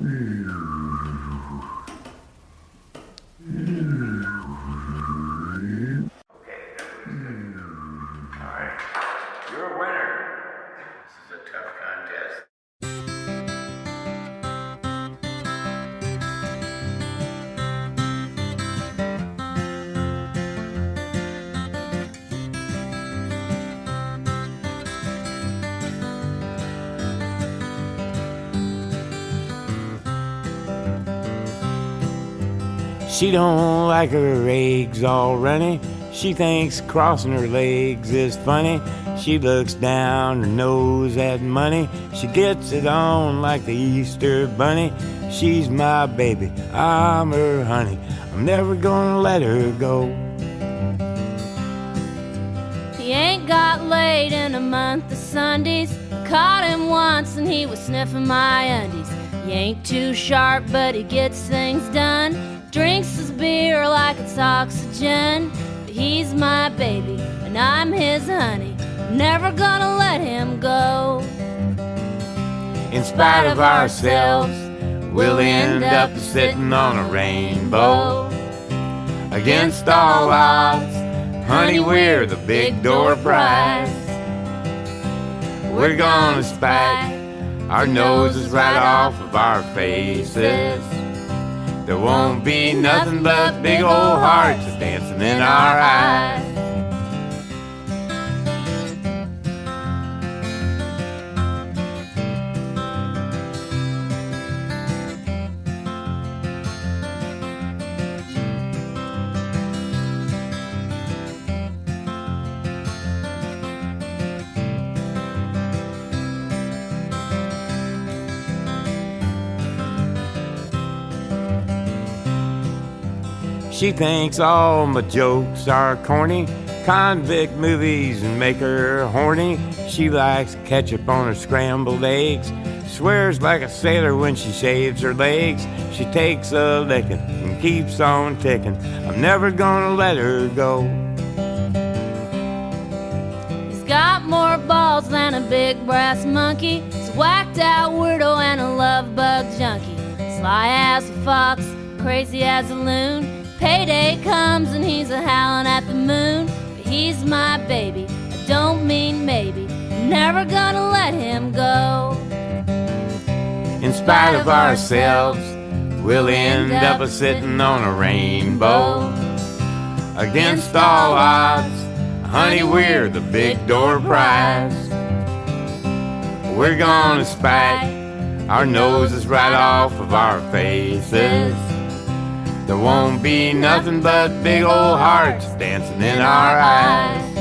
Alright. She don't like her eggs all runny. She thinks crossing her legs is funny. She looks down her nose at money. She gets it on like the Easter bunny. She's my baby, I'm her honey. I'm never gonna let her go. He ain't got laid in a month of Sundays. Caught him once and he was sniffing my undies. He ain't too sharp, but he gets things done. Drinks his beer like it's oxygen. But he's my baby and I'm his honey. Never gonna let him go. In spite of ourselves, we'll end up sitting on a rainbow. Against all odds, honey, we're the big door prize. We're gonna spike our noses right off of our faces. There won't be nothing but big old hearts dancing in our eyes. She thinks all my jokes are corny. Convict movies and make her horny. She likes ketchup on her scrambled eggs. Swears like a sailor when she shaves her legs. She takes a licking and keeps on ticking. I'm never gonna let her go. He's got more balls than a big brass monkey. He's whacked out weirdo and a love bug junkie. Sly as a fox, crazy as a loon. Payday comes and he's a howling at the moon. But he's my baby, I don't mean maybe. Never gonna let him go. In spite of ourselves, we'll end up a sitting on a rainbow. Against all odds, honey, we're the big door prize. We're gonna spike our noses right off of our faces. There won't be nothing but big old hearts dancing in our eyes.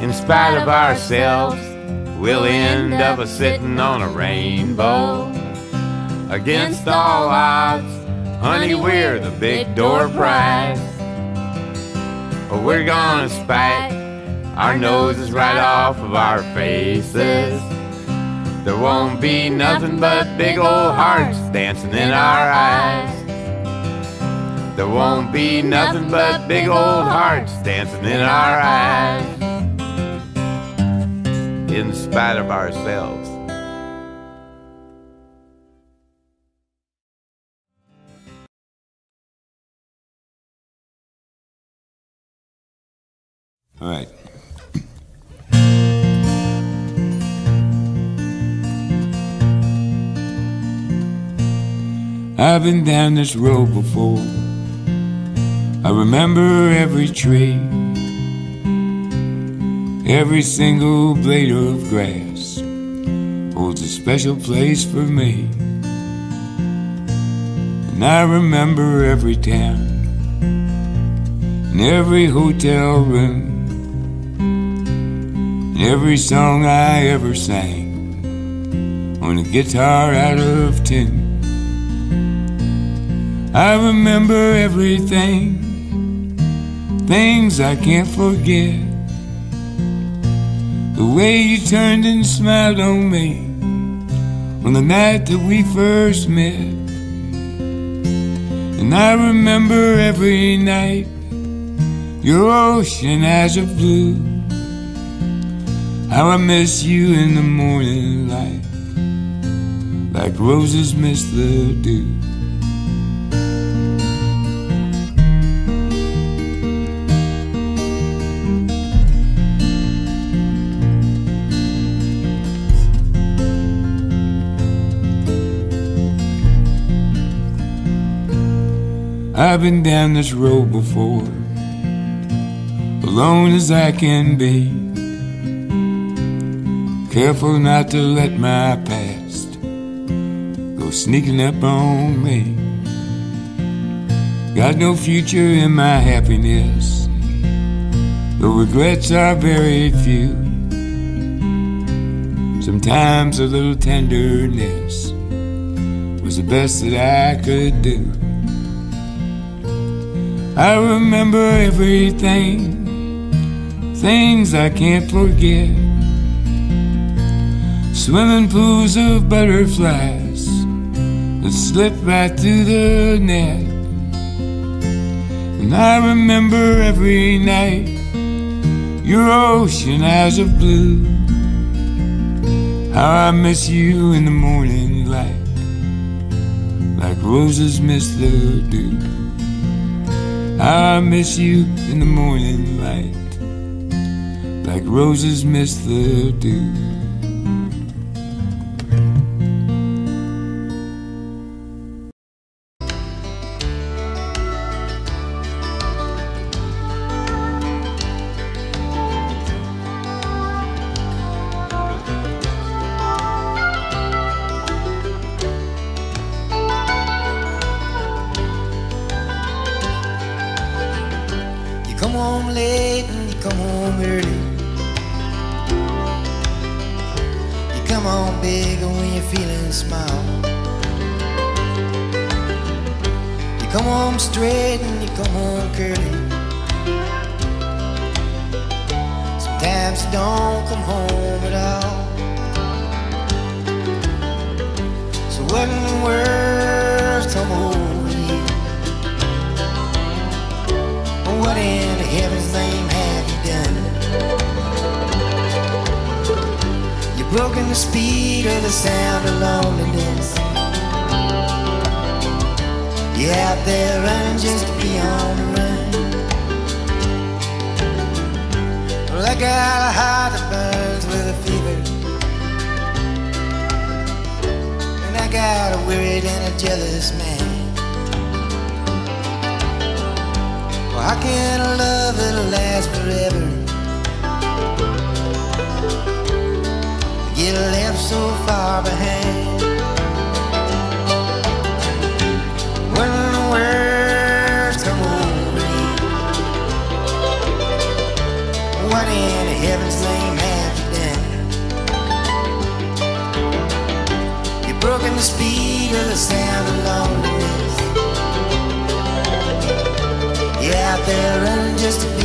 In spite of ourselves, we'll end up a sitting on a rainbow. Against all odds, honey, we're the big door prize. But we're gonna spike our noses right off of our faces. There won't be nothing but big old hearts dancing in our eyes. There won't be nothing but big old hearts dancing in our eyes. In spite of ourselves. All right. I've been down this road before. I remember every tree, every single blade of grass holds a special place for me. And I remember every town and every hotel room every song I ever sang on a guitar out of tune. I remember everything, things I can't forget. The way you turned and smiled on me on the night that we first met. And I remember every night your ocean eyes of blue. How I miss you in the morning light, like roses miss the dew. I've been down this road before, alone as I can be. Careful not to let my past go sneaking up on me. Got no future in my happiness, the regrets are very few. Sometimes a little tenderness was the best that I could do. I remember everything, things I can't forget. Swimming pools of butterflies that slip right through the net. And I remember every night your ocean eyes of blue. How I miss you in the morning light, like roses miss the dew. I miss you in the morning light, like roses miss the dew. Come home early. You come home big when you're feeling small. You come home straight and you come home curly. Sometimes you don't come home at all. So what in the world's come you? What in heaven's broken the speed of the sound of loneliness. You're out there running just to be on the run. Well, I got a heart that burns with a fever. And I got a worried and a jealous man. Well, how can a love that'll last forever left so far behind? When the words come over you, what in heaven's name have you done? You've broken the speed of the sound of loneliness. You're out there running just to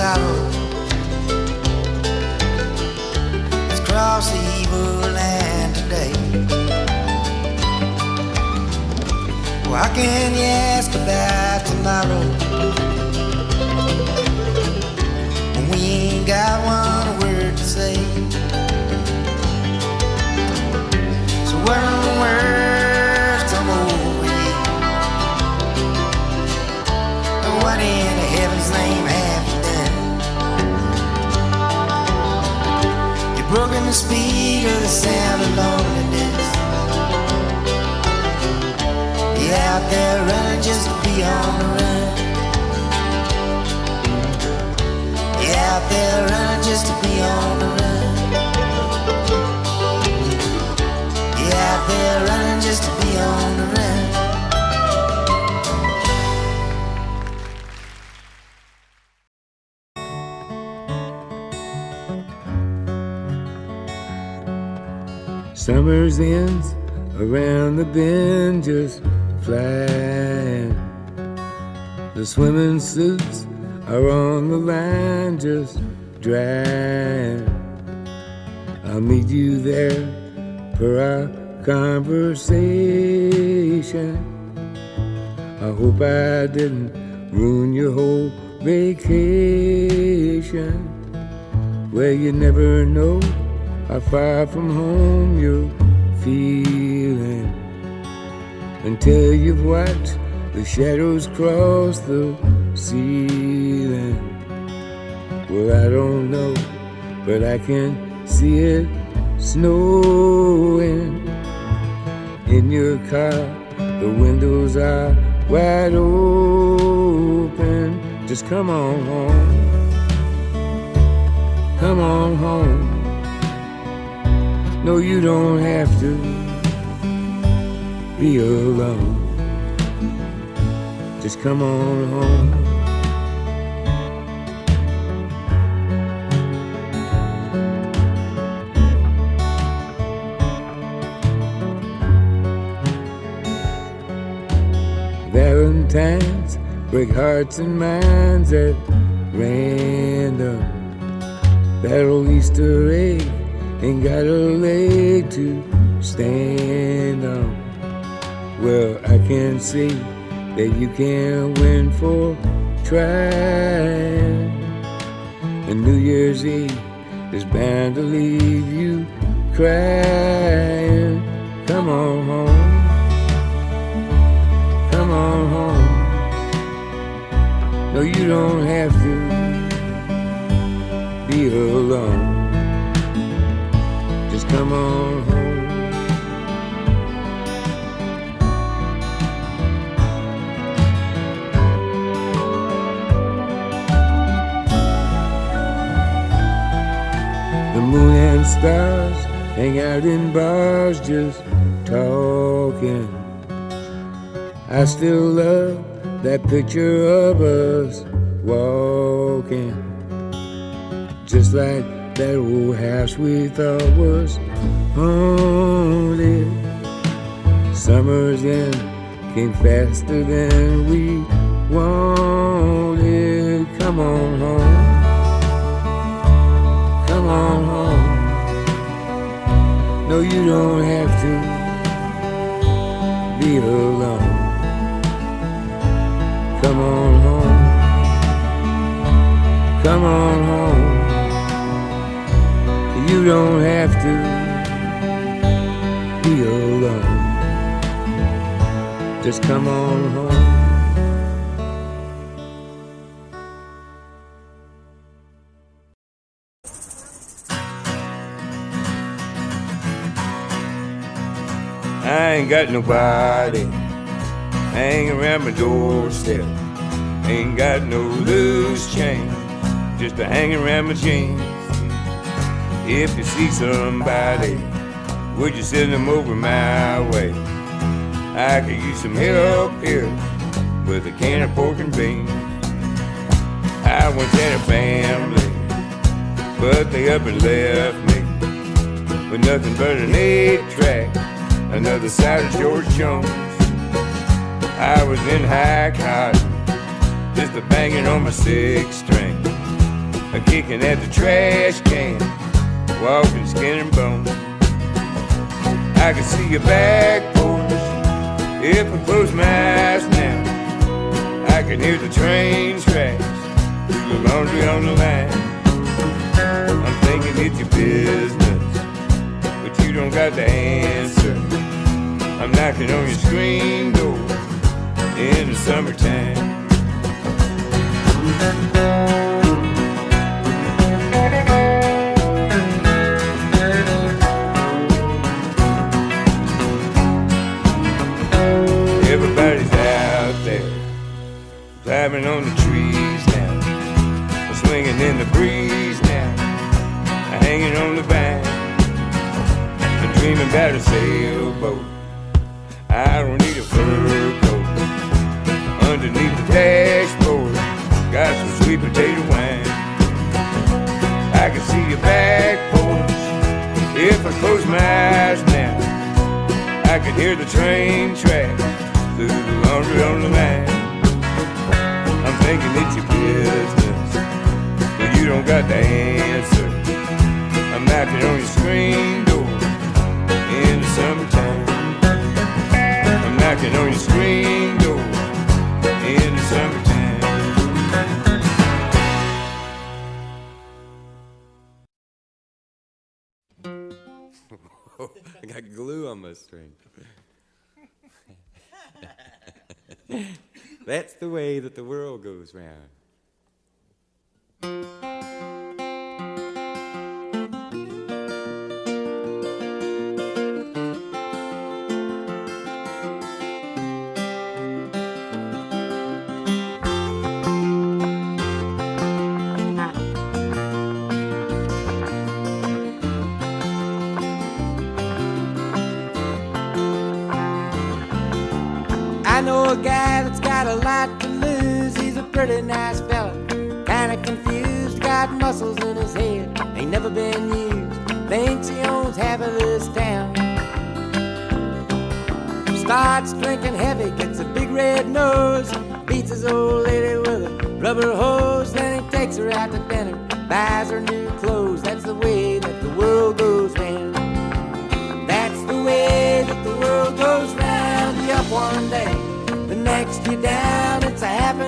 sorrow. It's crossed the evil land today. Well, can you ask about tomorrow when we ain't got one word to say? So what in the world's the speed of the sound of loneliness. You're out there running just to be on the run. Out there running just to be on the run. Out there running just to be on the run. Summer's ends around the bend just flying. The swimming suits are on the line just drying. I'll meet you there for our conversation. I hope I didn't ruin your whole vacation. Well, you never know how far from home you're feeling until you've watched the shadows cross the ceiling. Well, I don't know, but I can see it snowing in your car. The windows are wide open. Just come on home. Come on home. No, you don't have to be alone. Just come on home. Valentines break hearts and minds at random. That old Easter egg ain't got a leg to stand on. Well, I can see that you can't win for trying. And New Year's Eve is bound to leave you crying. Come on home. Come on home. No, you don't have to be alone. Come on home. The moon and stars hang out in bars just talking. I still love that picture of us walking. Just like that old house we thought was haunted. Summers then came faster than we wanted. Come on home. Come on home. No, you don't have to be alone. Come on home. Come on home. You don't have to be alone. Just come on home. I ain't got nobody hanging around my doorstep. Ain't got no loose change, just a hanging around my jeans. If you see somebody, would you send them over my way? I could use some help here with a can of pork and beans. I once had a family, but they up and left me with nothing but an eight track, another side of George Jones. I was in high cotton, just a banging on my six string, a kicking at the trash can, walking skin and bone. I can see your back porch if I close my eyes now. I can hear the train tracks through the laundry on the line. I'm thinking it's your business, but you don't got the answer. I'm knocking on your screen door in the summertime. Climbing on the trees now, swinging in the breeze now, hanging on the vine, and dreaming about a sailboat. I don't need a fur coat underneath the dashboard. Got some sweet potato wine. I can see your back porch if I close my eyes now. I can hear the train track through the laundry on the line. I'm thinking it's your business, but you don't got the answer. I'm knocking on your screen door in the summertime. I'm knocking on your screen door in the summertime. I got glue on my string. That's the way that the world goes round. A nice fella, kinda confused. Got muscles in his head, ain't never been used. Thinks he owns half of this town. Starts drinking heavy, gets a big red nose. Beats his old lady with a rubber hose. Then he takes her out to dinner, buys her new clothes. That's the way that the world goes round. That's the way that the world goes round. You up one day, the next you down. It's a half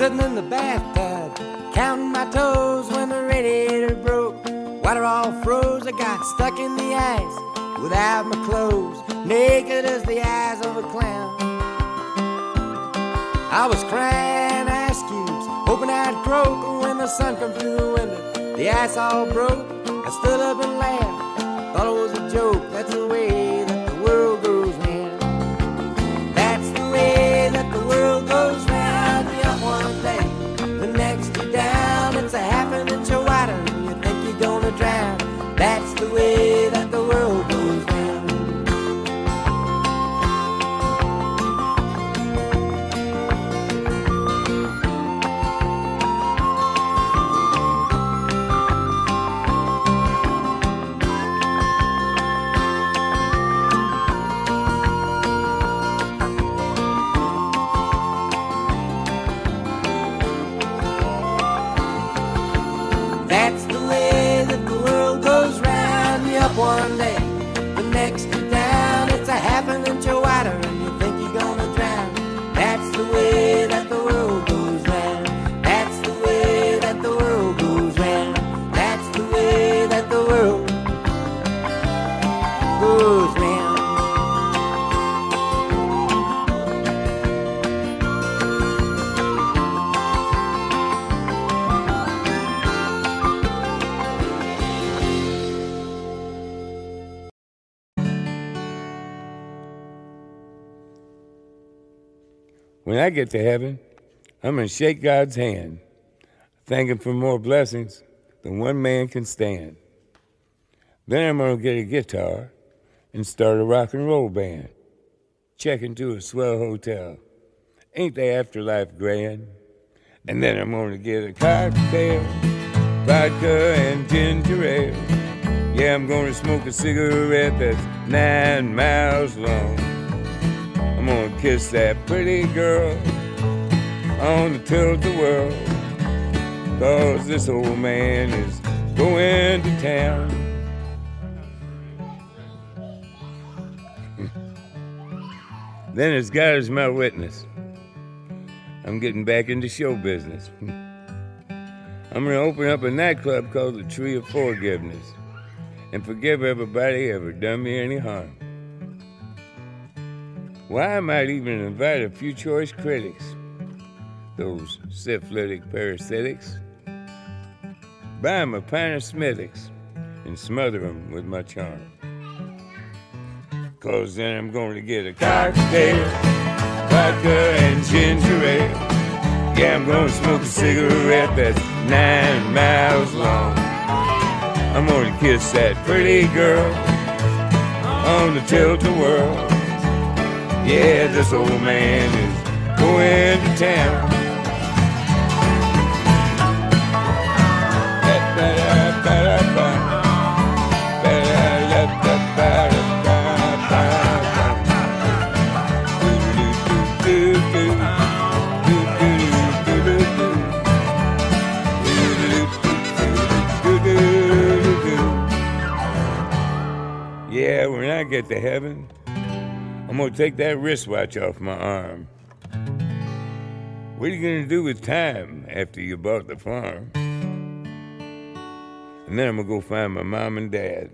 sitting in the bathtub, counting my toes when the radiator broke. Water all froze, I got stuck in the ice without my clothes, naked as the eyes of a clown. I was crying ice cubes, hoping I'd croak when the sun come through the window. The ice all broke, I stood up and laughed, thought it was a joke. That's the way I get to heaven, I'm going to shake God's hand, thank Him for more blessings than one man can stand. Then I'm going to get a guitar and start a rock and roll band. Check into a swell hotel. Ain't the afterlife grand? And then I'm going to get a cocktail, vodka and ginger ale. Yeah, I'm going to smoke a cigarette that's nine miles long. I'm gonna kiss that pretty girl on the tilt-a-whirl. Cause this old man is going to town. then as God is my witness, I'm getting back into show business. I'm gonna open up a nightclub called the Tree of Forgiveness and forgive everybody ever done me any harm. Why I might even invite a few choice critics, those syphilitic parasitics, buy 'em a pint of and smother 'em with my charm. Cause then I'm going to get a cocktail, vodka and ginger ale. Yeah, I'm gonna smoke a cigarette that's nine miles long. I'm gonna kiss that pretty girl on the tilt-a-whirl. Yeah, this old man is going to town. Yeah, when I get to heaven, gonna take that wristwatch off my arm. What are you gonna do with time after you bought the farm? And then I'm gonna go find my mom and dad.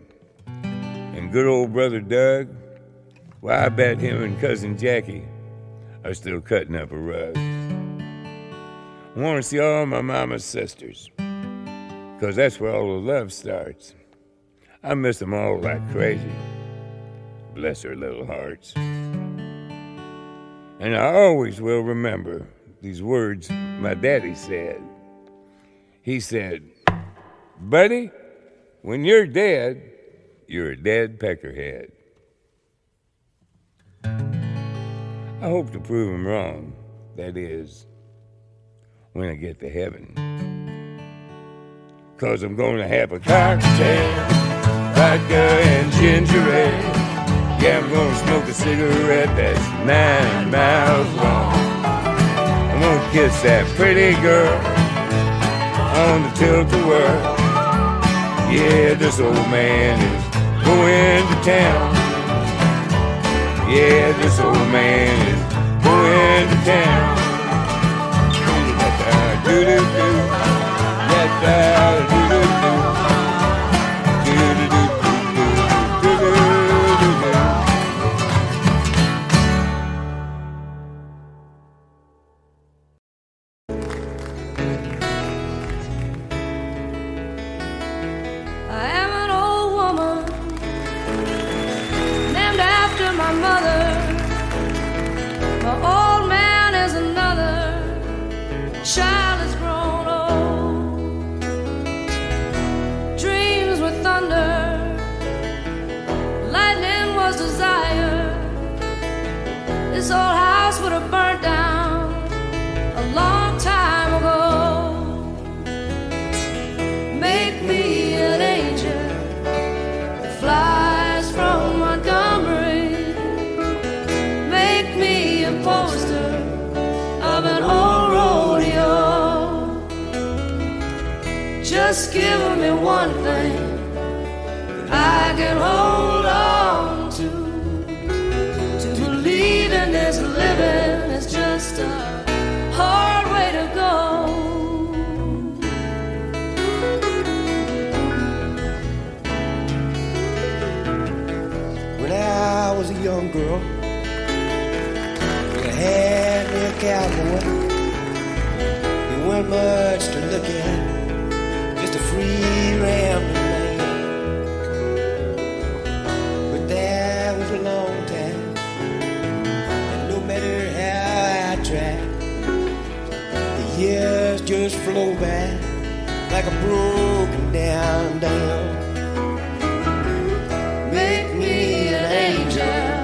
And good old brother Doug, well, I bet him and cousin Jackie are still cutting up a rug. I wanna see all my mama's sisters, cause that's where all the love starts. I miss them all like crazy. Bless their little hearts. And I always will remember these words my daddy said. He said, Buddy, when you're dead, you're a dead peckerhead. I hope to prove him wrong. That is, when I get to heaven. Cause I'm gonna have a cocktail, vodka and ginger ale. I'm gonna smoke a cigarette that's nine miles long. I'm gonna kiss that pretty girl on the tilt-a-whirl. Yeah, this old man is going to town. Yeah, this old man is going to town. Do-do-do. I My Just give me one thing that I can hold on to. To believe in this living is just a hard way to go. When I was a young girl, I had me a cowboy. He wasn't much flow by like a broken down dam. Make me an angel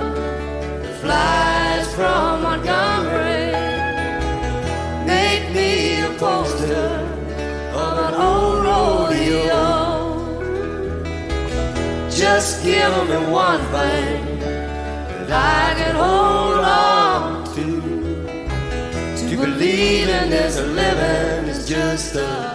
that flies from Montgomery. Make me a poster of an old rodeo. Just give me one thing that I can hold on to. To believe in this living just a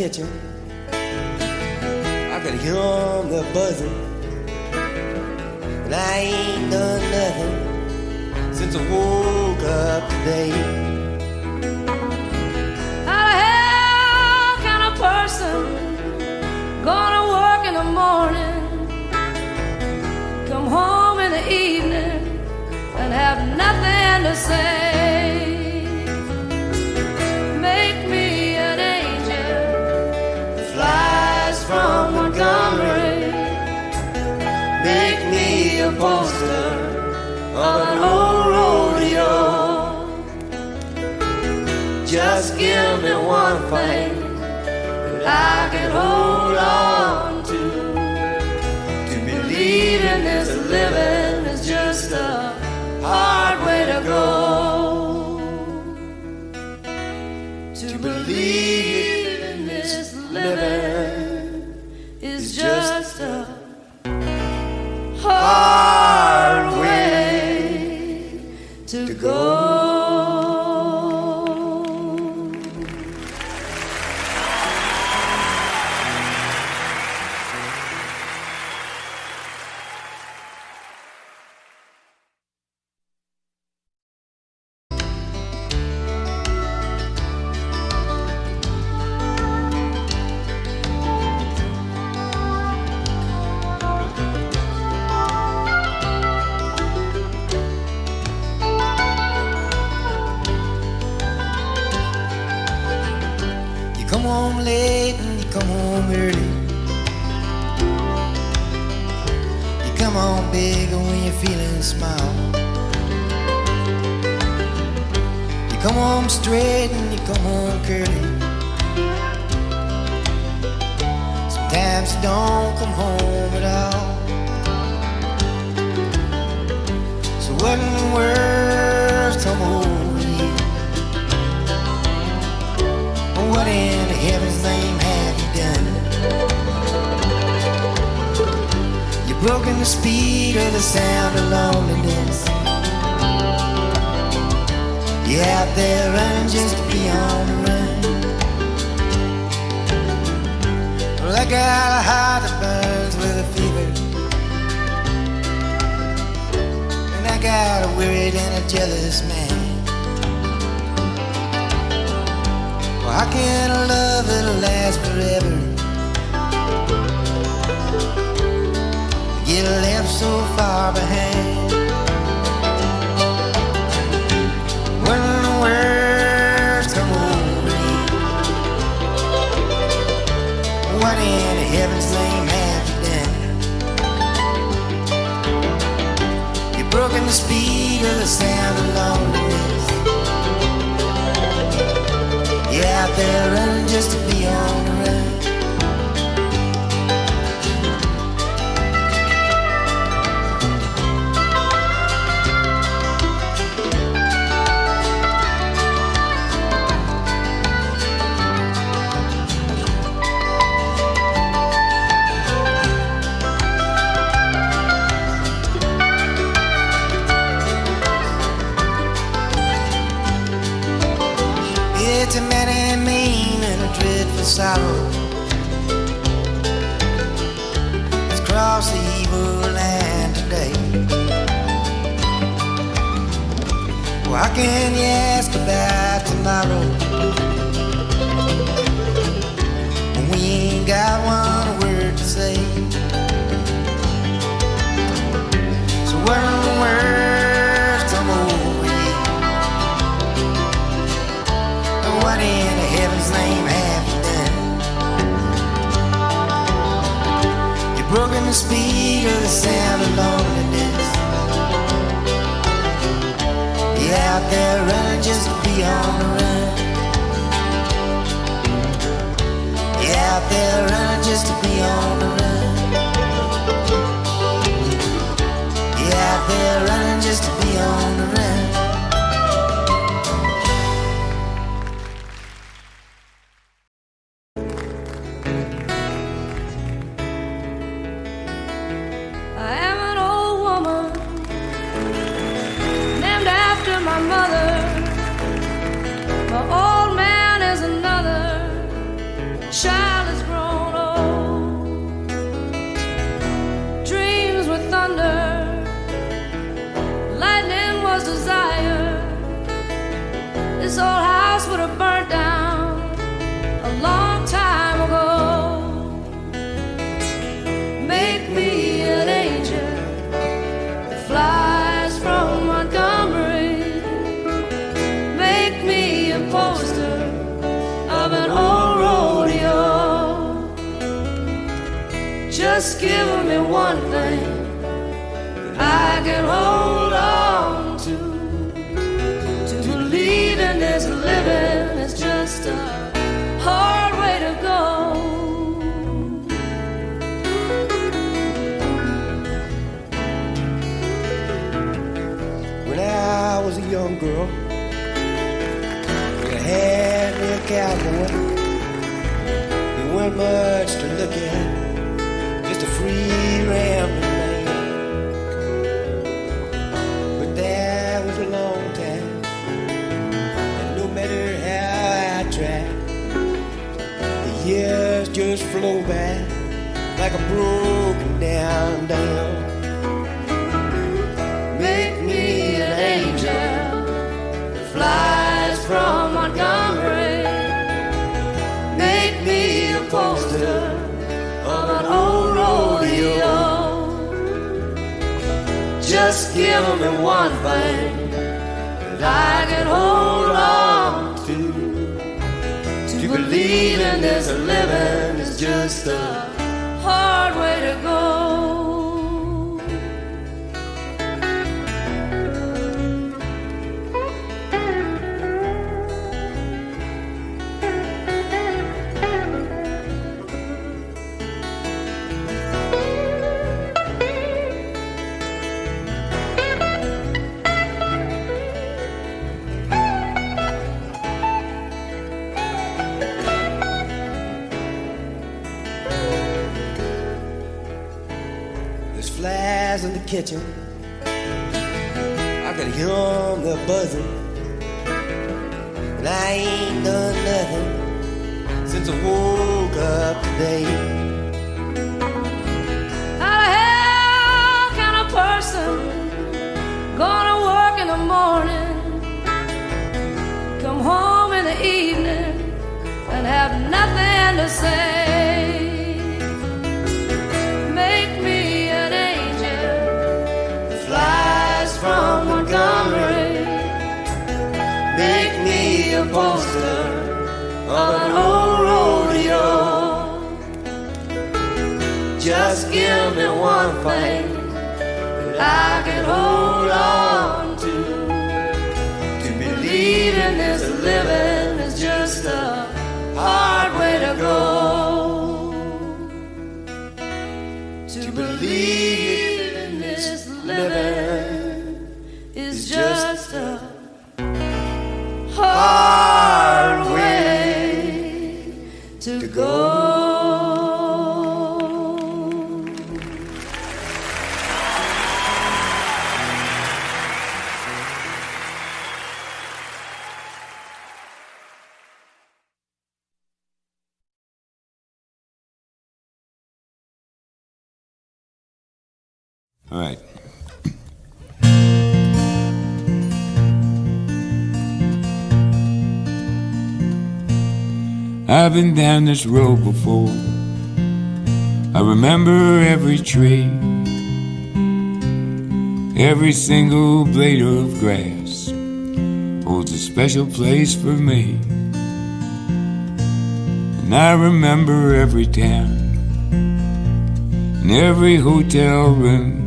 kitchen. I could hear 'em, they're buzzing. And I ain't done nothing since I woke up today. How the hell can a person gonna work in the morning, come home in the evening, and have nothing to say? Poster of an old rodeo. Just give me one thing that I can hold on to. To believe in this living is just a hard come home straight and you come home curly. Sometimes you don't come home at all. So what in the world's come over you? What in heaven's name have you done? You've broken the speed of the sound of loneliness. Out there running just to be on the run. Well, I got a heart that burns with a fever. And I got a worried and a jealous man. Why can't a love that'll last forever get left so far behind? Broken the speed of the sound of loneliness. You're out there running just to be on sorrow. It's crossed the evil land today. Why can't you ask about tomorrow? When we ain't got one word to say. So what in the world's come over you? What in the speed of the sound of loneliness. You're out there running just to be on the run. You're out there running just to be on Give me one thing that I can hold on to. To believe in this a living is just a kitchen. I can hear 'em, they're buzzing. And I ain't done nothing since I woke up today. How the hell can a person gonna work in the morning, come home in the evening, and have nothing to say? A poster of an old rodeo. Just give me one thing that I can hold on to. To believe in this living is just a hard way to go. To believe in this living All right. I've been down this road before. I remember every tree, every single blade of grass holds a special place for me. And I remember every town and every hotel room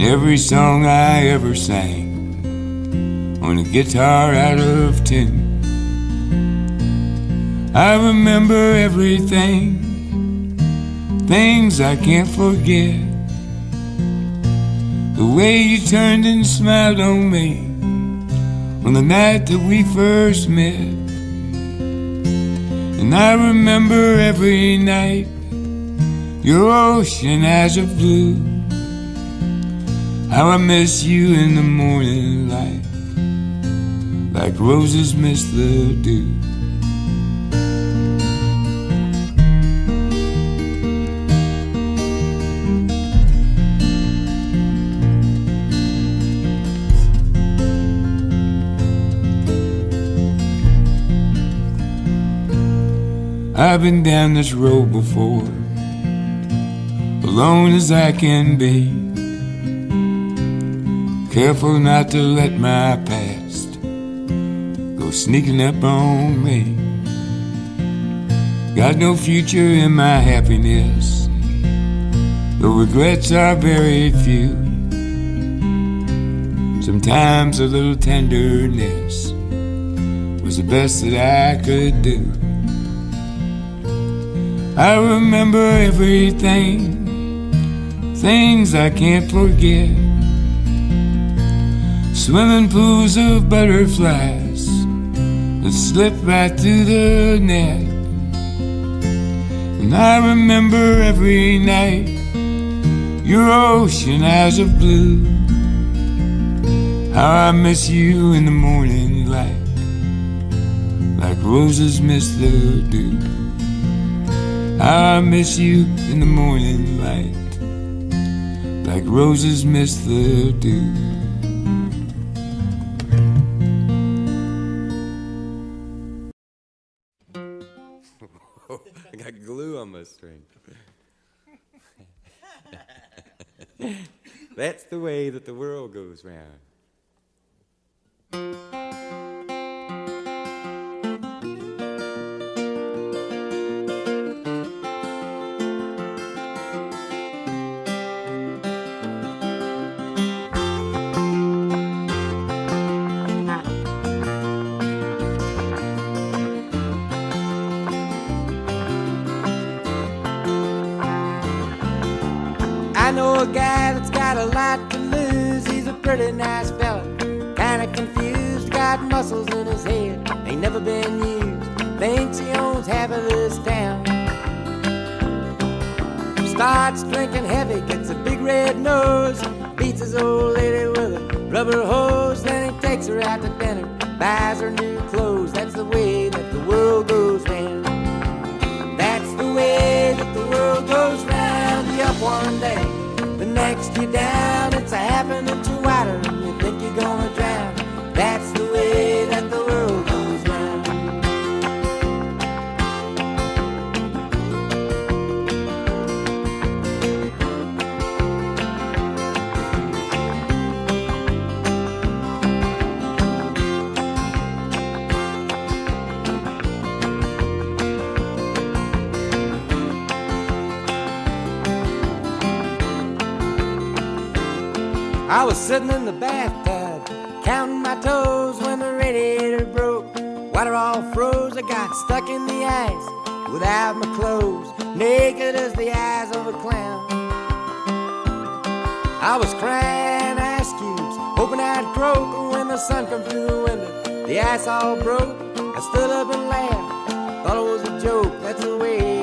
every song I ever sang on a guitar out of tune. I remember everything, things I can't forget. The way you turned and smiled on me on the night that we first met. And I remember every night your ocean eyes of blue. How I miss you in the morning light, like roses miss the dew. I've been down this road before, alone as I can be. Careful not to let my past go sneaking up on me. Got no future in my happiness, the regrets are very few. Sometimes a little tenderness was the best that I could do. I remember everything, things I can't forget. Swimming pools of butterflies that slip right through the net. And I remember every night your ocean eyes of blue. How I miss you in the morning light, like roses miss the dew. How I miss you in the morning light, like roses miss the dew. That's the way that the world goes round. I know a guy got a lot to lose. He's a pretty nice fella, kinda confused. Got muscles in his head, ain't never been used. Thinks he owns half of this town. Starts drinking heavy, gets a big red nose. Beats his old lady with a rubber hose. Then he takes her out to dinner, buys her new clothes. That's the way that the world goes round. That's the way that the world goes I was sitting in the bathtub, counting my toes when the radiator broke. Water all froze, I got stuck in the ice without my clothes, naked as the eyes of a clown. I was crying ice cubes, hoping I'd croak when the sun come through the window. The ice all broke, I stood up and laughed, thought it was a joke. That's the way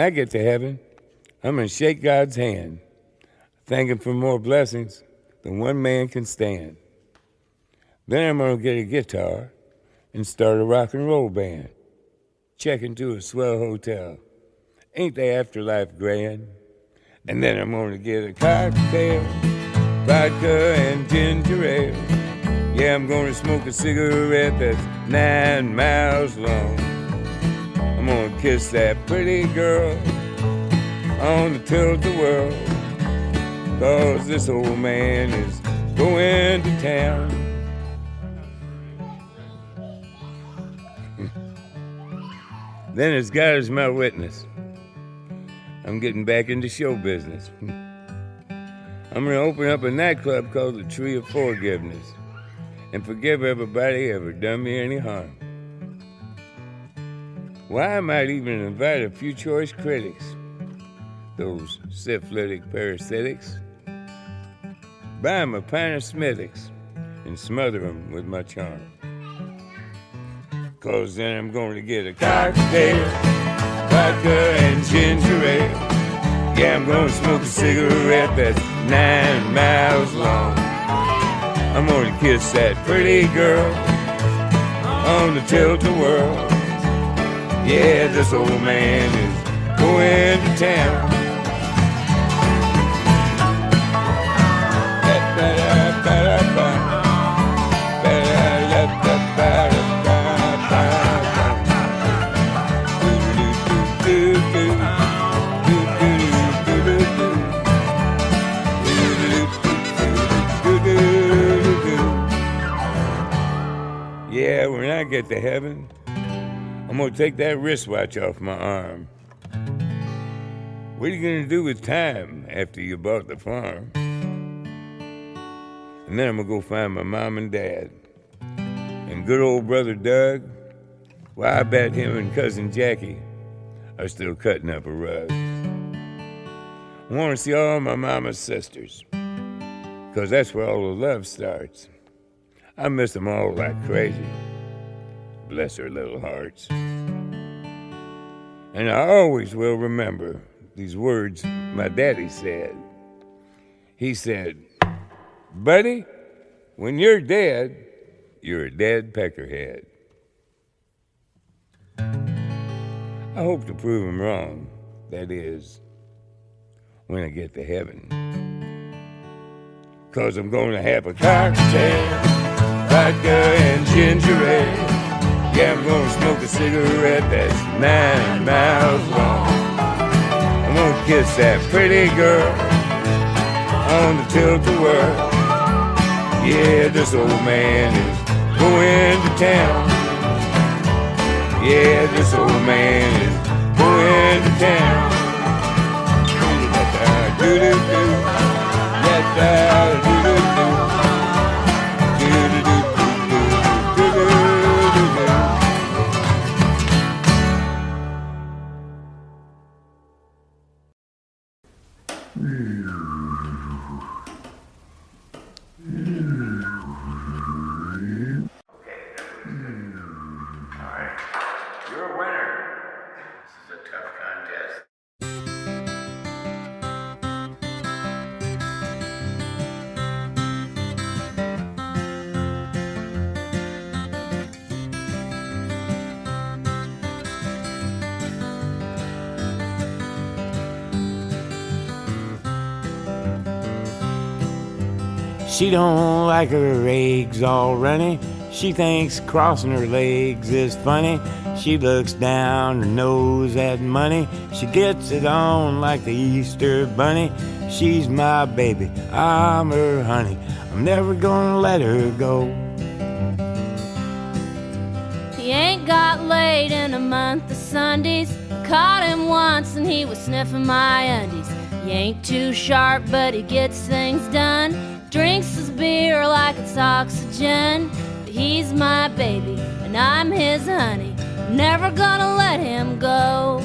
I get to heaven, I'm going to shake God's hand, thank Him for more blessings than one man can stand. Then I'm going to get a guitar and start a rock and roll band. Check into a swell hotel. Ain't the afterlife grand? And then I'm going to get a cocktail, vodka and ginger ale. Yeah, I'm gonna smoke a cigarette that's nine miles long. I'm gonna kiss that pretty girl on the tilt-a-whirl. Cause this old man is going to town. then as God is my witness, I'm getting back into show business. I'm gonna open up a nightclub called the Tree of Forgiveness and forgive everybody ever done me any harm. Why I might even invite a few choice critics, those syphilitic parasitics, buy 'em a pint of and smother 'em with my charm. Cause then I'm going to get a cocktail, vodka and ginger ale. Yeah, I'm gonna smoke a cigarette that's nine miles long. I'm gonna kiss that pretty girl on the tilt-a-whirl. Yeah, this old man is going to town. Yeah, when I get to heaven, gonna take that wristwatch off my arm. What are you gonna do with time after you bought the farm? And then I'm gonna go find my mom and dad. And good old brother Doug, well, I bet him and cousin Jackie are still cutting up a rug. I wanna see all my mama's sisters, cause that's where all the love starts. I miss them all like crazy. Bless her little hearts. And I always will remember these words my daddy said. He said, Buddy, when you're dead, you're a dead peckerhead. I hope to prove him wrong. That is, when I get to heaven. Cause I'm gonna have a cocktail, vodka and ginger ale. Yeah, I'm gonna smoke a cigarette that's nine miles long. I'm gonna kiss that pretty girl on the tilt-a-whirl. Yeah, this old man is going to town. Yeah, this old man is going to town. Do-do-do. Da-da, do-do-do. She don't like her eggs all runny. She thinks crossing her legs is funny. She looks down her nose at money. She gets it on like the Easter bunny. She's my baby, I'm her honey. I'm never gonna let her go. He ain't got laid in a month of Sundays. Caught him once and he was sniffing my undies. He ain't too sharp, but he gets things done. Drinks his beer like it's oxygen. But he's my baby and I'm his honey. I'm never gonna let him go.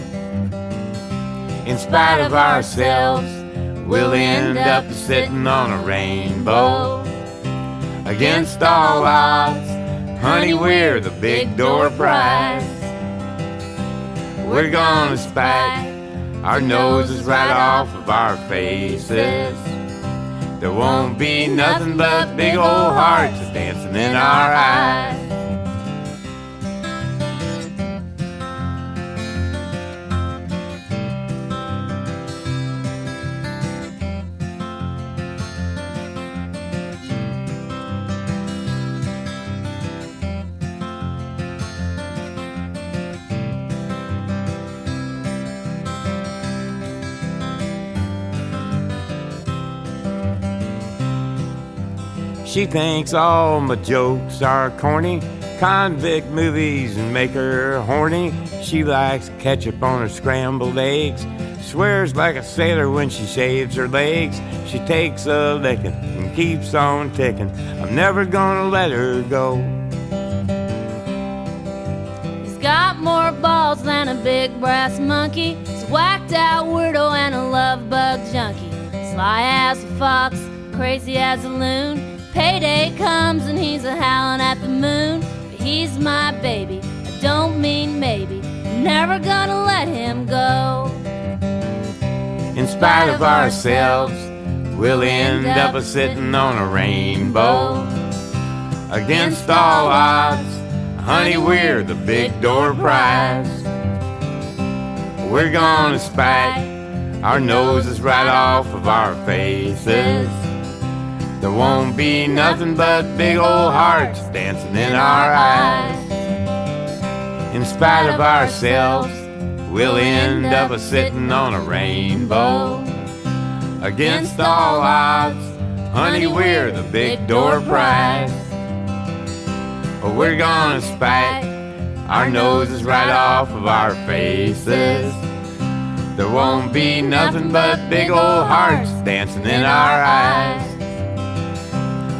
In spite of ourselves, we'll end up sitting on a rainbow. Against all odds, honey, we're the big door prize. We're gonna spike our noses right off of our faces. There won't be nothing but big old hearts dancing in our eyes. She thinks all my jokes are corny. Convict movies and make her horny. She likes ketchup on her scrambled eggs. Swears like a sailor when she shaves her legs. She takes a licking and keeps on ticking. I'm never gonna let her go. He's got more balls than a big brass monkey. He's whacked out weirdo and a love bug junkie. Sly as a fox, crazy as a loon. Payday comes and he's a howling at the moon. But he's my baby, I don't mean maybe. I'm never gonna let him go. In spite of ourselves, we'll end up a sitting on a rainbow. Against all odds, honey, we're the big door prize. We're gonna spike our noses right off of our faces. There won't be nothing but big old hearts dancing in our eyes. In spite of ourselves, we'll end up a sitting on a rainbow. Against all odds, honey, we're the big door prize. But we're gonna spike our noses right off of our faces. There won't be nothing but big old hearts dancing in our eyes.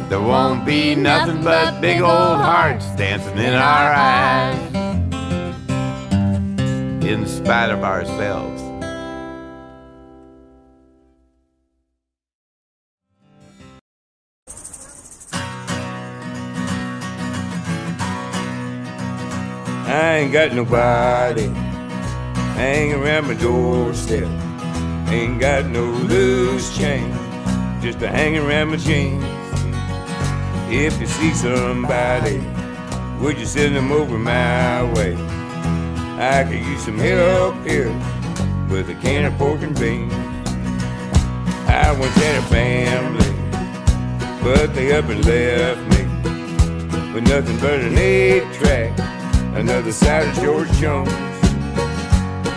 There won't be nothing but big old hearts dancing in our eyes. In spite of ourselves. I ain't got nobody hanging around my doorstep. Ain't got no loose change, just a hanging around my jeans. If you see somebody, would you send them over my way? I could use some help here with a can of pork and beans. I once had a family, but they up and left me with nothing but an eight track another side of George Jones.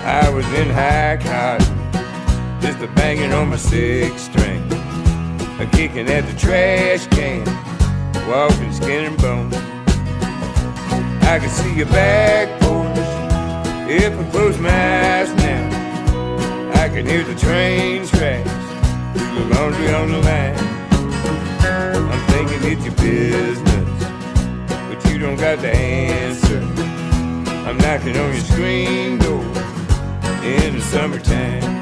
I was in high cotton, just a banging on my six string, a kicking at the trash can, walking skin and bone. I can see your back porch if I close my eyes now. I can hear the train's train tracks, the laundry on the line. I'm thinking it's your business, but you don't got the answer. I'm knocking on your screen door in the summertime.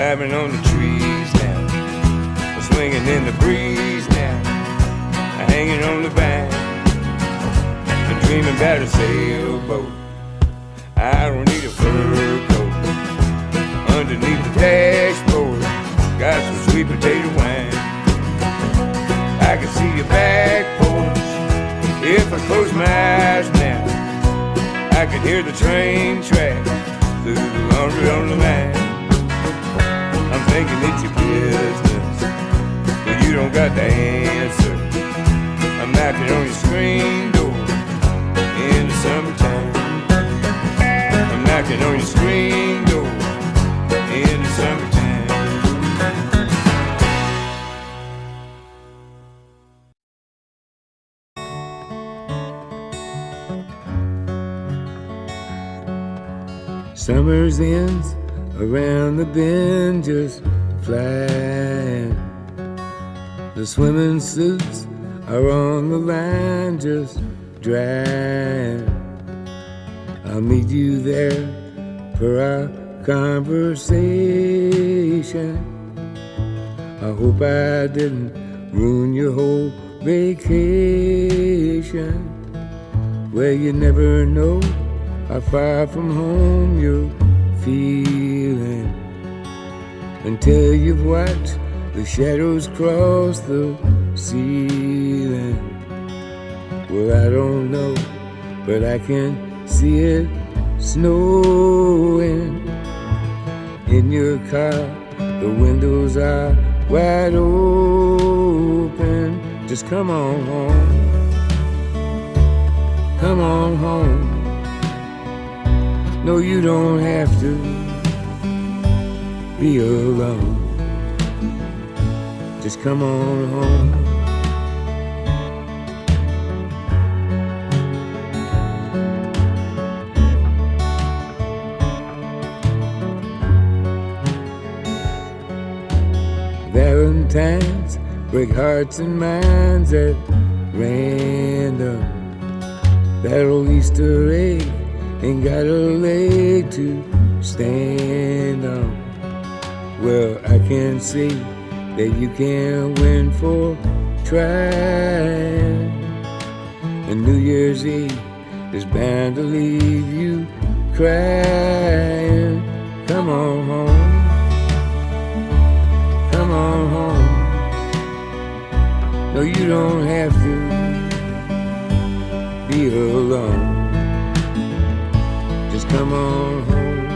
Climbing on the trees now, swinging in the breeze now, hanging on the vine, dreaming about a sailboat. I don't need a fur coat underneath the dashboard. Got some sweet potato wine. I can see your back porch if I close my eyes now. I can hear the train tracks through the laundry on the line. Thinking it's your business, but you don't got the answer. I'm knocking on your screen door in the summertime. I'm knocking on your screen door in the summertime. Summer's ends around the bend just flying. The swimming suits are on the line just drying. I'll meet you there for our conversation. I hope I didn't ruin your whole vacation. Well, you never know how far from home you're feeling until you've watched the shadows cross the ceiling. Well, I don't know, but I can see it snowing in your car. The windows are wide open. Just come on home. Come on home. No, you don't have to be alone. Just come on home. Valentines break hearts and minds at random. That old Easter egg ain't got a leg to stand on. Well, I can see that you can't win for trying. And New Year's Eve is bound to leave you crying. Come on home. Come on home. No, you don't have to be alone. Come on home.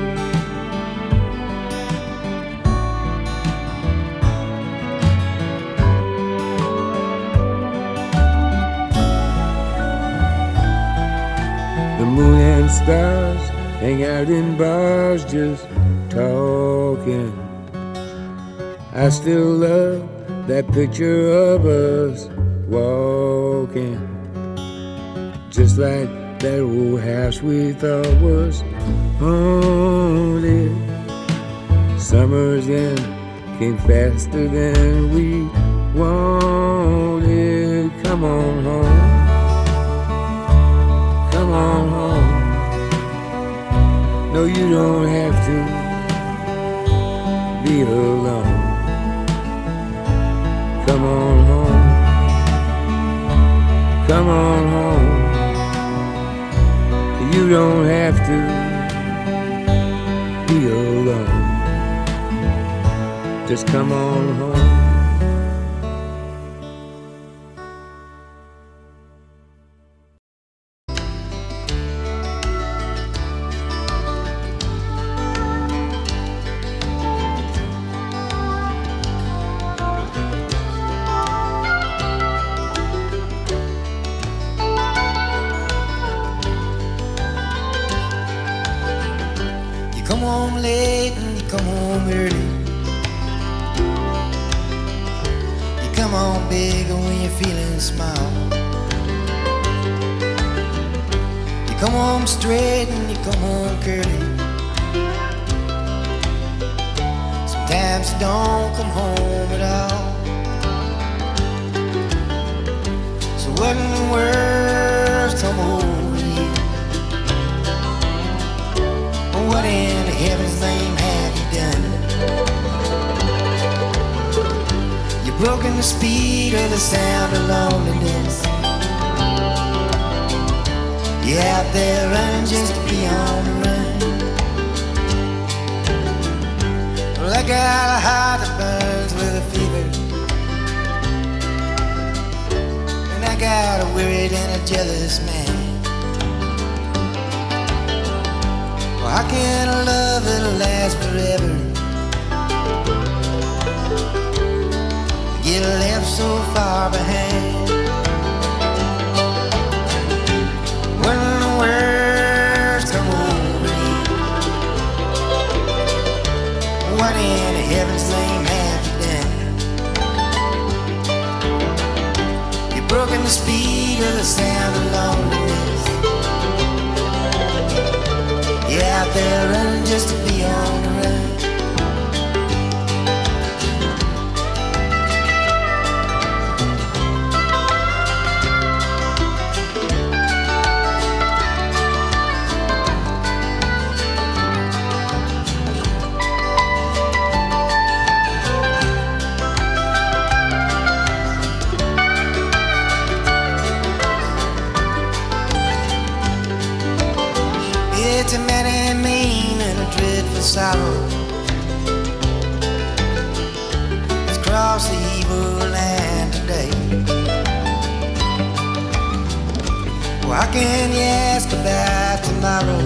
The moon and stars hang out in bars just talking. I still love that picture of us walking. Just like that old house we thought was haunted. Summers then came faster than we wanted. Come on home. Come on home. No, you don't have to be alone. Come on home. Come on home. You don't have to be alone. Just come on home. Out there running just to be on the run. Well, I got a heart that burns with a fever. And I got a worried and a jealous man. Well, how can a love that'll last forever get left so far behind? What in heaven's name have you done? You've broken the speed of the sound of loneliness. You're out there running just to be on the run. this out. It's crossed the evil land today. Why can you ask about tomorrow?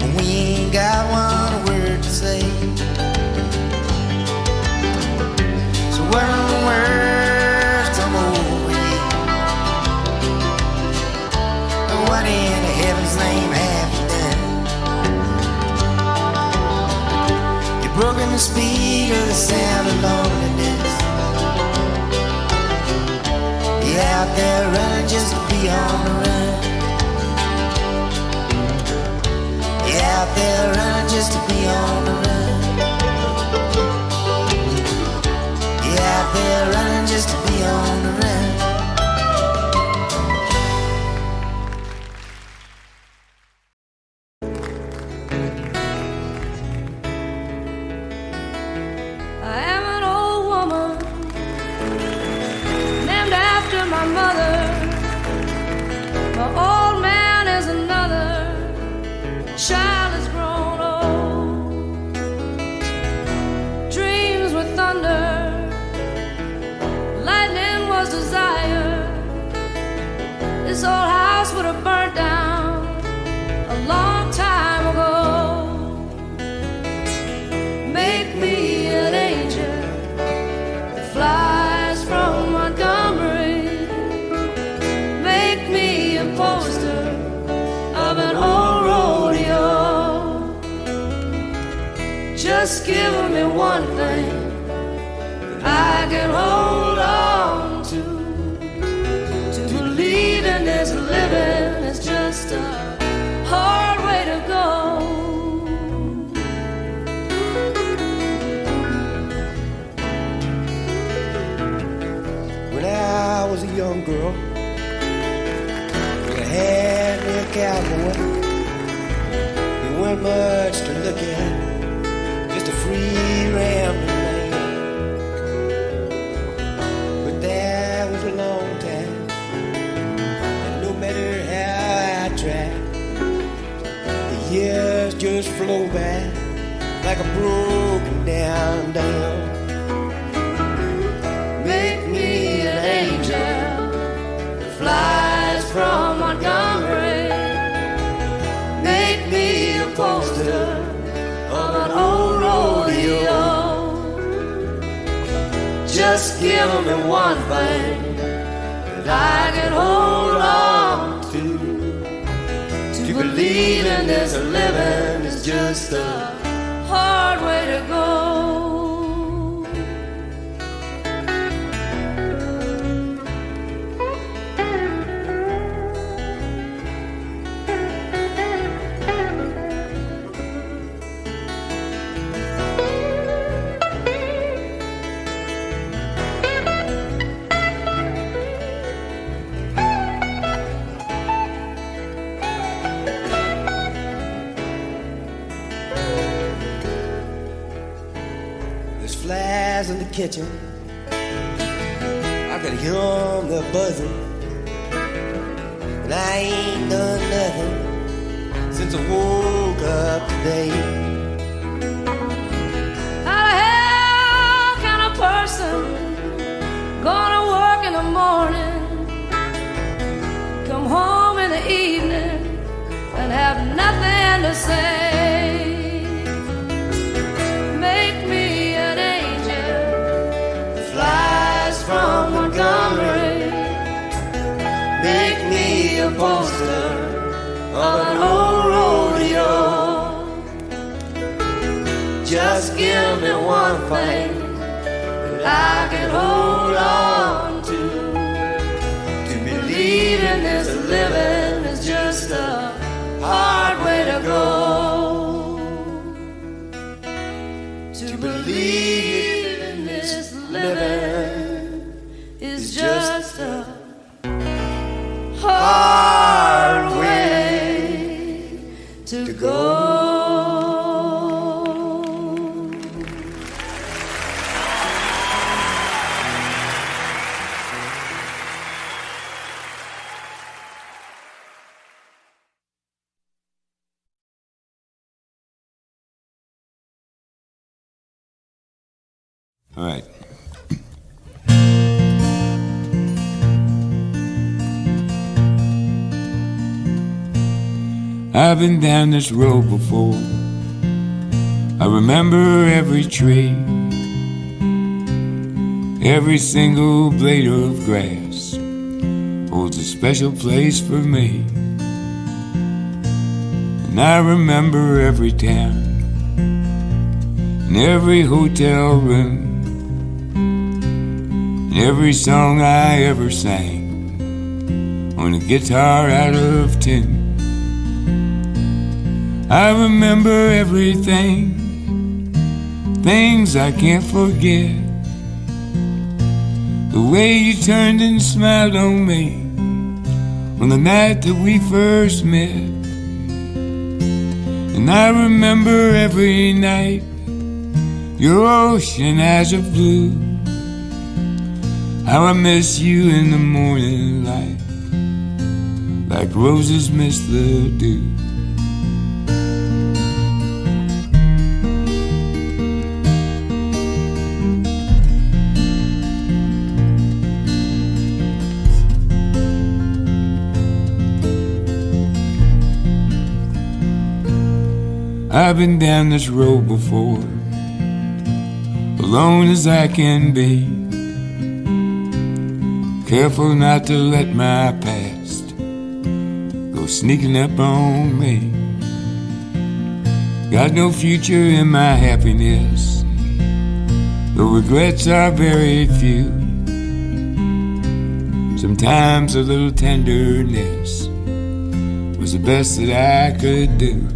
When we ain't got one word to say. So what in the world? must be gonna sound of loneliness. You're out there running just to be on the run. You're out there running just to be on the run. You're out there running just to be on the run. kitchen. I could hear them the buzzing. And I ain't done nothing since I woke up today. How the hell can a person go to work in the morning, come home in the evening, and have nothing to say? poster of an old rodeo. Just give me one thing that I can hold on to to believe in this living. I've been down this road before. I remember every tree, every single blade of grass holds a special place for me. And I remember every town and every hotel room and every song I ever sang on a guitar out of tin. I remember everything, things I can't forget. The way you turned and smiled on me on the night that we first met. And I remember every night your ocean eyes of blue. How I miss you in the morning light, like roses miss the dew. I've been down this road before, alone as I can be. Careful not to let my past go sneaking up on me. Got no future in my happiness, the regrets are very few. Sometimes a little tenderness was the best that I could do.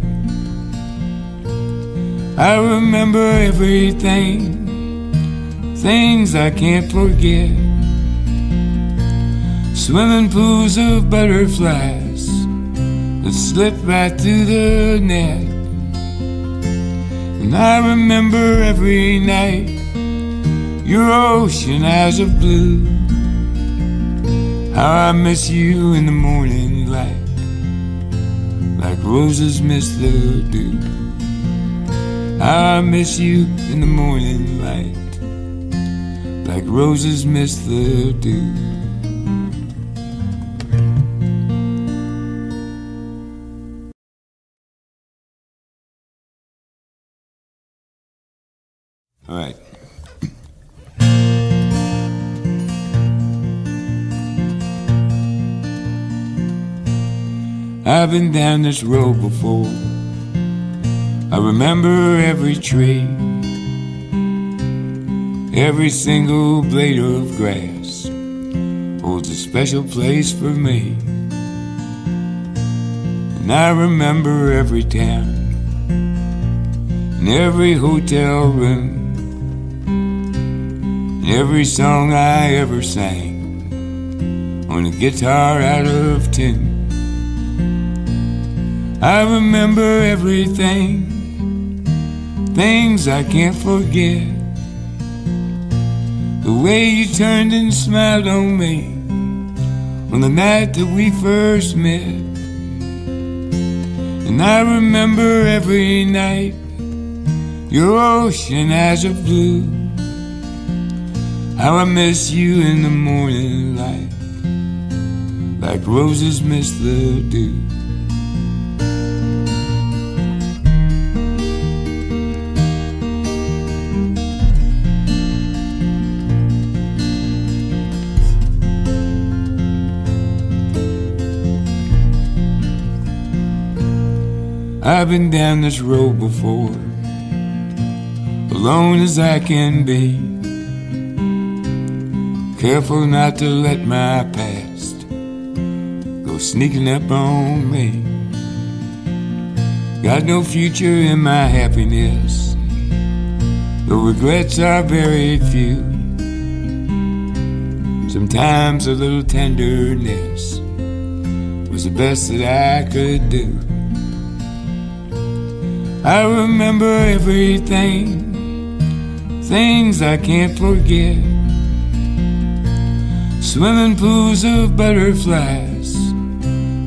I remember everything, things I can't forget. Swimming pools of butterflies that slip right through the net. And I remember every night your ocean eyes of blue. How I miss you in the morning light, like roses miss the dew. I miss you in the morning light, like roses miss the dew. All right. I've been down this road before. I remember every tree, every single blade of grass holds a special place for me. And I remember every town and every hotel room and every song I ever sang on a guitar out of tune. I remember everything, things I can't forget. The way you turned and smiled on me on the night that we first met. And I remember every night your ocean eyes of blue. How I miss you in the morning light, like roses miss the dew. I've been down this road before, alone as I can be. Careful not to let my past go sneaking up on me. Got no future in my happiness, the regrets are very few. Sometimes a little tenderness was the best that I could do. I remember everything, things I can't forget. Swimming pools of butterflies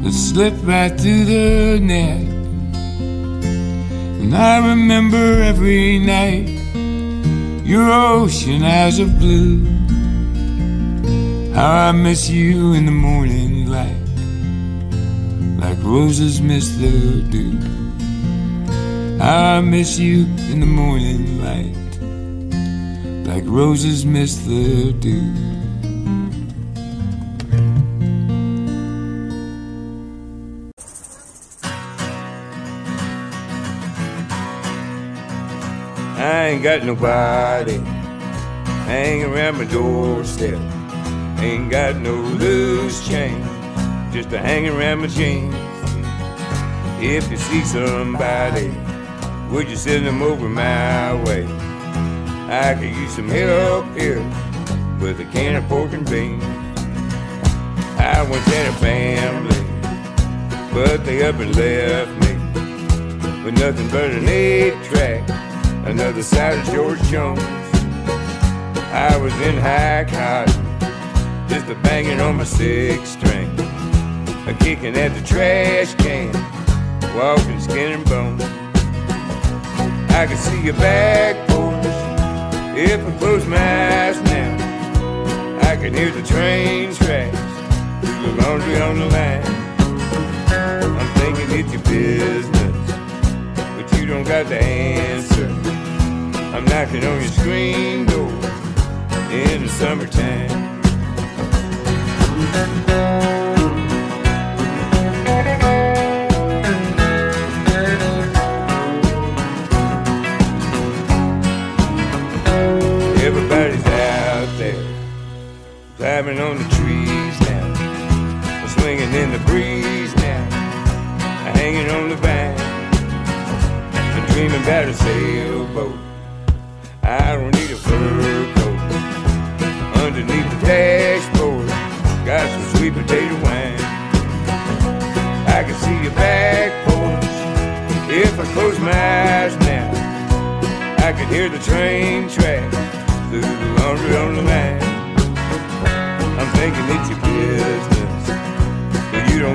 that slip right through the net. And I remember every night your ocean eyes of blue. How I miss you in the morning light, like roses miss the dew. I miss you in the morning light, like roses miss the dew. I ain't got nobody hanging around my doorstep. Ain't got no loose change, just a hanging around my jeans. If you see somebody, would you send them over my way? I could use some help here with a can of pork and beans. I once had a family, but they up and left me with nothing but an eight track, another side of George Jones. I was in high cotton, just a banging on my six string, a kicking at the trash can, walking skin and bone. I can see your back porch if I close my eyes now. I can hear the train tracks through the laundry on the line. I'm thinking it's your business, but you don't got the answer. I'm knocking on your screen door in the summertime. Climbing on the trees now, swinging in the breeze now, hanging on the vine, and dreaming about a sailboat. I don't need a fur coat underneath the dashboard. Got some sweet potato wine. I can see your back porch if I close my eyes now. I can hear the train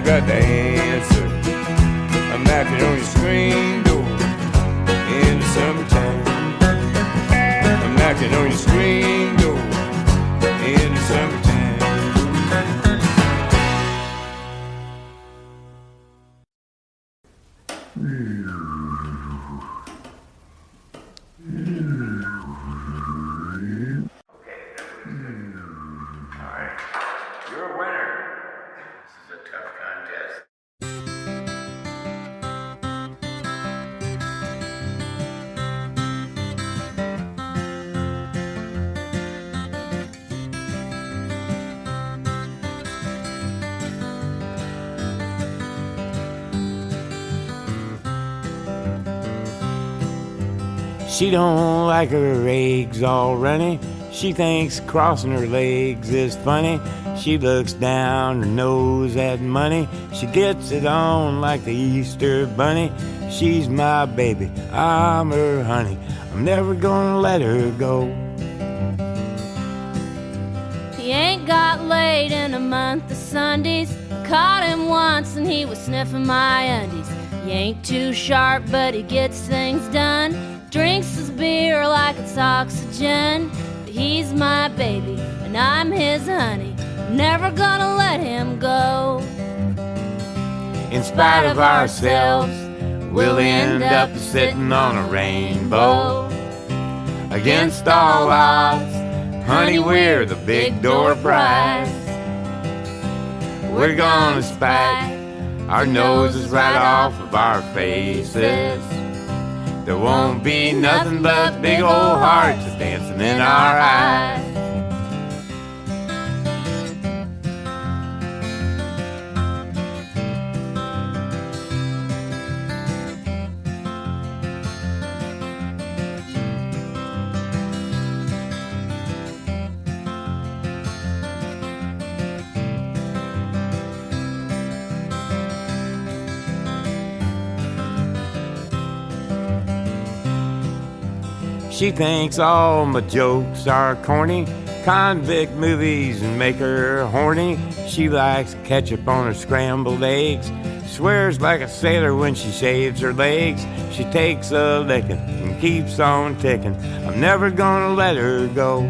got the answer. I'm knocking on your She don't like her eggs all runny. She thinks crossing her legs is funny. She looks down her nose at money. She gets it on like the Easter bunny. She's my baby, I'm her honey. I'm never gonna let her go. He ain't got laid in a month of Sundays. Caught him once and he was sniffing my undies. He ain't too sharp, but he gets things done. Drinks his beer like it's oxygen. But he's my baby and I'm his honey. Never gonna let him go. In spite of ourselves, we'll end up sitting on a rainbow. Against all odds, honey, we're the big door prize. We're gonna spike our noses right off of our faces. There won't be nothing but big old hearts dancing in our eyes. She thinks all my jokes are corny. Convict movies make her horny. She likes ketchup on her scrambled eggs. Swears like a sailor when she shaves her legs. She takes a licking and keeps on ticking. I'm never gonna let her go.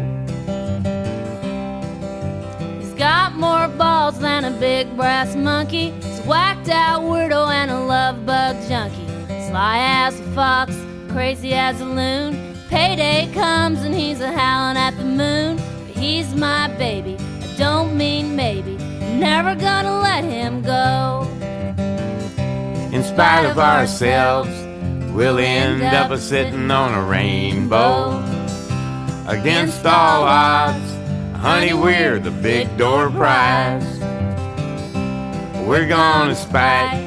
He's got more balls than a big brass monkey. He's whacked out weirdo and a love bug junkie. Sly as a fox, crazy as a loon. Payday comes and he's a howling at the moon. But he's my baby. I don't mean maybe. Never gonna let him go. In spite of ourselves, we'll end up a sitting on a rainbow. Against all odds, honey, we're the big door prize. We're gonna spike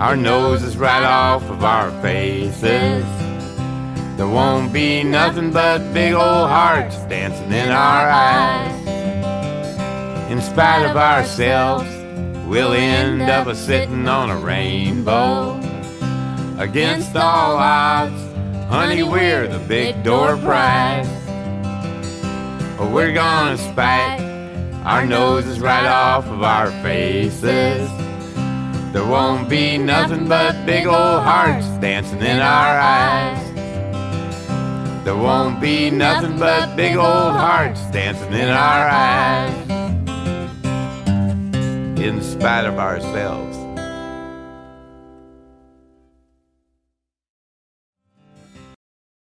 our noses right off of our faces. There won't be nothing but big old hearts dancing in our eyes. In spite of ourselves, we'll end up a sitting on a rainbow. Against all odds, honey, we're the big door prize. Oh, we're gonna spike our noses right off of our faces. There won't be nothing but big old hearts dancing in our eyes. There won't be nothing but big old hearts dancing in our eyes. In spite of ourselves.